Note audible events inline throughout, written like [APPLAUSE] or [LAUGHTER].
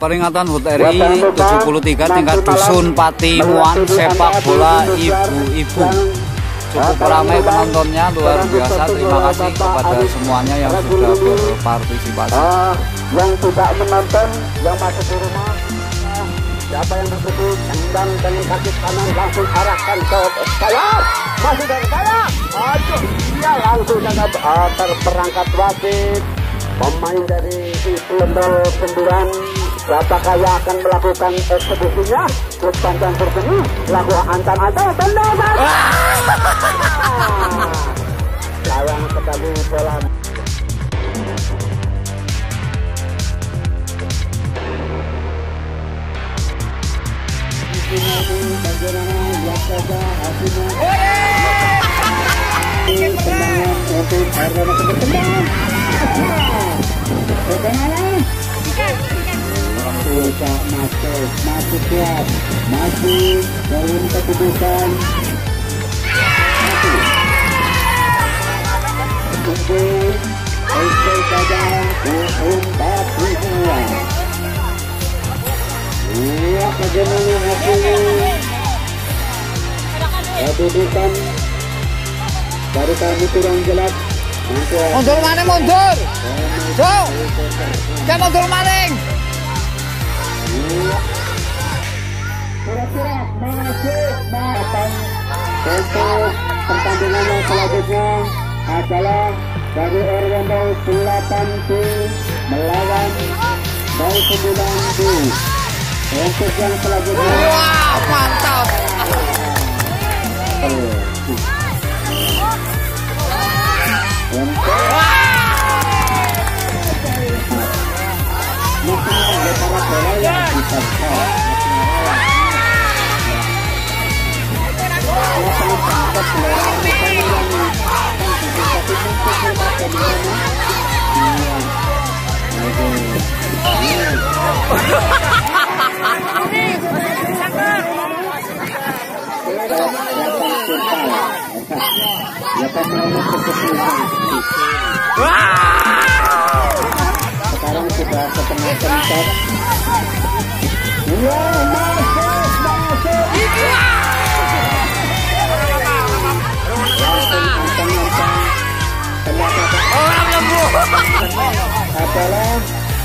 Peringatan HUT RI 73 tingkat Dusun Patimuan sepak bola ibu-ibu. Cukup ramai penontonnya luar biasa. Terima kasih kepada semuanya yang sudah berpartisipasi. Ah, yang tidak menonton, yang masuk di rumah, siapa yang berkutu tendang dengan kaki kanan langsung arahkan ke saya masih dari saya aduh dia langsung sangat uh, terperangkap wasit pemain dari Lendol Semburan Siapakah yang akan melakukan eksekusinya? Terus panjang bersemi, lagu antar-antar, tendang Sayang sekali bola. Bagaimana lihat Bisa masuk, masuk kuat, masih dalam keputusan. Tunggu, selesai saja, empat dua. Iya, bagaimana hasilnya? Kedudukan dari kami kurang jelas. Mundur mana mundur? Jo, jangan mundur maling. Matang untuk pertandingan yang selanjutnya adalah dari RW 08 B melawan 09 B. Untuk yang selanjutnya Wah, mantap. untuk para kesulitan. Sekarang sudah setengah tempat. Adalah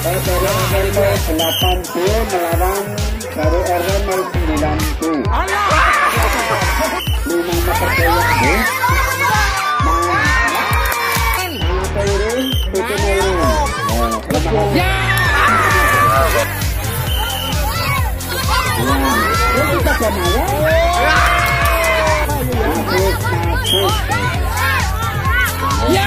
dari RW 08 B melawan dari RW 09 B. Lima meter goyang B. Turun. Oh, kelemahan. Ya. Ya,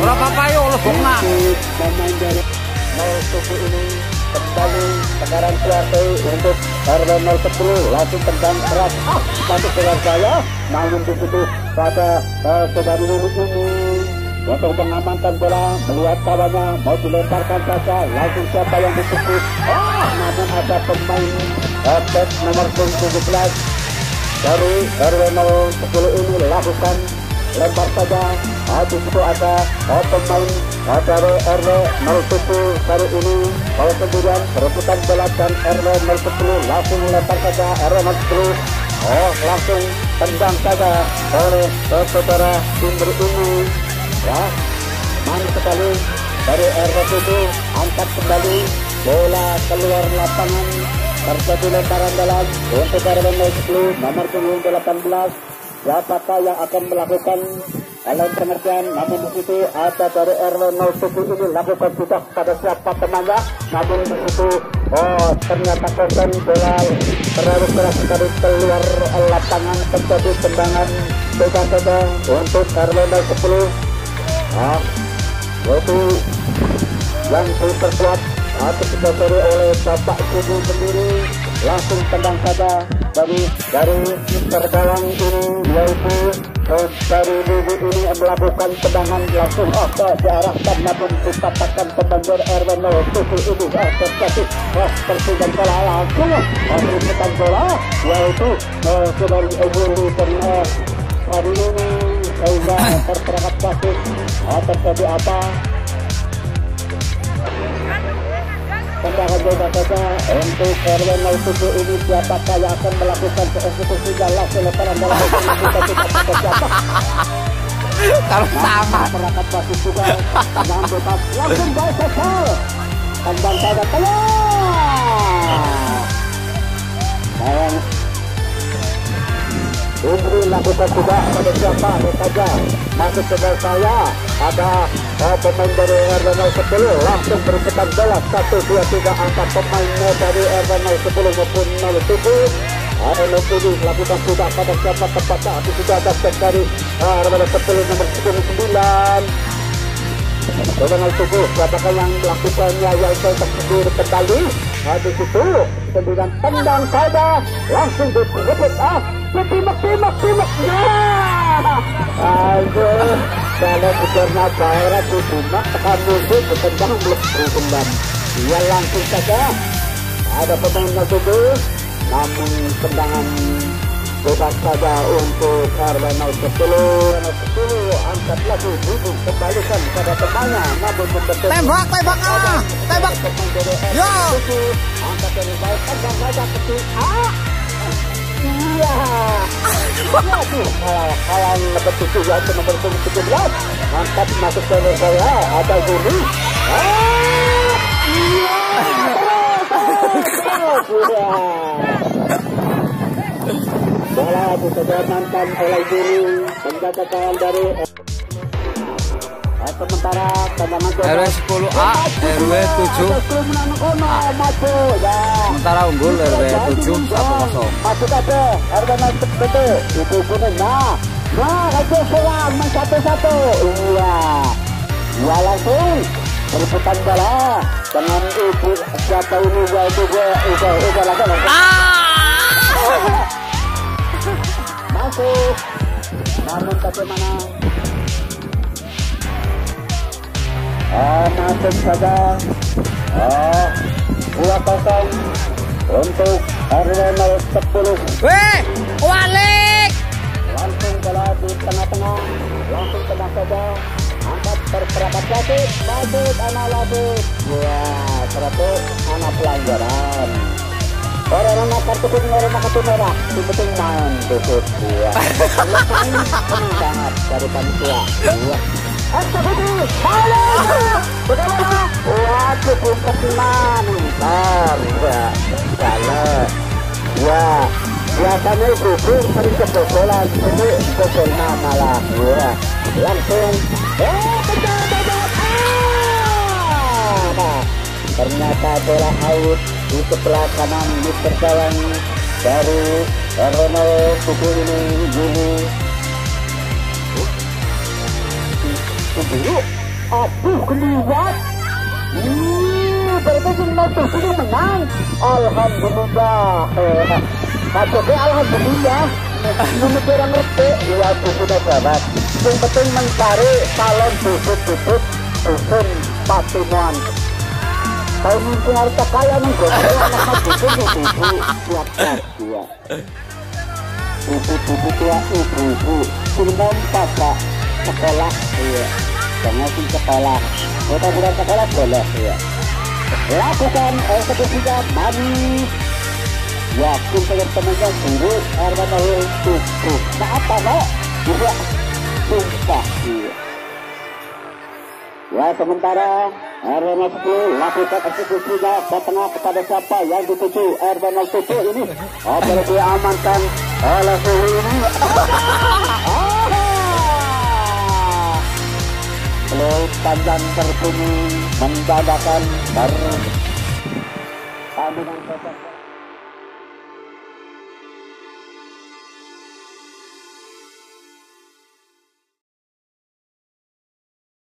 Berapa payu lebokna? untuk pemain dari 07 ini kembali sekarang selesai untuk RW 010 langsung tendang keras ah, masuk dengan saya namun begitu pada uh, saudari ini untuk mengamankan bola melihat kawannya mau dilemparkan saja langsung siapa yang ditutup ah, namun ada pemain uh, nomor 17 dari RW 010 ini lakukan lempar saja. Di situ ada ah, pemain dari RW 07 kali ini. Kalau kemudian perebutan bola RW 010 langsung lempar saja. RW 010 oh langsung tendang saja. Oleh eh, saudara Timur ini. Ya manis sekali dari RW 7 angkat kembali. Bola keluar lapangan. Terjadi lemparan dalam untuk RW 10 nomor punggung 18 siapakah yang akan melakukan dalam pengertian namun di situ ada dari RW 07 ini lakukan sudah pada siapa temannya namun di situ oh ternyata kosong bola terlalu keras sekali keluar lapangan terjadi tendangan bebas saja untuk Armada 10 ah, yaitu yang diperkuat atau didasari oleh Bapak Kudu sendiri langsung tendang saja dari dari terdalang ini yaitu dari Lugu ini melakukan tendangan langsung oh, diarahkan namun dikatakan pembanjir RW 07 ini oh, terjadi oh, tertinggal bola langsung. Oh, bola yaitu oh, saudari Ibu dan oh, hari ini sehingga terperangkat wasit oh, terjadi apa Tendangan bebas saja untuk RW 07 ini siapakah yang akan melakukan eksekusi jalan selebaran dalam kita tidak siapa kalau sama perangkat wasit juga tendangan bebas. Langsung baik saja tendang saja keluar Indri lakukan juga pada siapa? Saja. Masuk ke saya ada uh, pemain dari RW 10 langsung berputar bola 1 2 3 angkat pemainnya dari RW 10 maupun 07 ada Lopudi lakukan sudah pada siapa? Tepatnya tapi sudah ada set dari RW 10 nomor 9 dengan tubuh siapakah yang melakukannya yaitu tersebut kembali? Habis itu kemudian tendang saja. Langsung direbut ah timak timak ya aduh kalau bukannya daerah ditimak tekan musuh bertendang melepuh kembali dia langsung saja ada pemain tubuh namun tendangan bebas saja untuk Arwana 10 10 angkat lagi duduk kembalikan pada temannya namun membetul tembak tembak ah tembak. Yo. Angkat dari baik tembak saja kecil ah iya waduh kalah kalah nomor 7 yaitu nomor 17 angkat masuk ke saya ada guru ah iya iya bola disebarkan oleh guru penjagaan dari sementara RW 10A RW 7 A sementara unggul RW 7 1-0 masuk aja RW 7 itu kuning nah nah serang main satu-satu iya ya langsung perebutan bola dengan ibu siapa ini ya itu gue udah langsung masuk namun bagaimana masuk saja oh dua kosong untuk RW 10 weh walik langsung bola di tengah-tengah. Langsung tengah saja angkat berperapat wasit wasit anak wasit wah teratur anak pelanggaran. Orang-orang kartu kuning, orang kartu merah, yang penting main tutup [LAUGHS] banget dari panitia. Ya. Ya, biasanya itu sering kebobolan, ini kebobolan malah. Ya, langsung. Eh, betul. Ah, ternyata bola out di sebelah kanan di terjalan dari Ronald Kuku ini Gini Kuku aduh keliwat Ih, berarti si Noto ini menang. Alhamdulillah. Maksudnya Alhamdulillah. Menurut orang ngerti Ya dan sahabat Yang penting mencari calon bubut-bubut Dusun Patimuan kalau mungkin harta kaya nih gue anak mati itu ibu buat dia ibu-ibu tua ibu-ibu. Sumbang bapak sekolah. Iya jangan sih sekolah. Bukan sekolah boleh iya lakukan eksekusinya manis. Yakin dengan temannya buruk harga nol tubuh nah apa no juga sumpah iya. Ya sementara RW 10 lakukan eksekusinya tengah kepada siapa yang dituju RW 07 ini? Boleh diamankan oleh suhu ini Panjang terbunyi mendadakan baru. Kandungan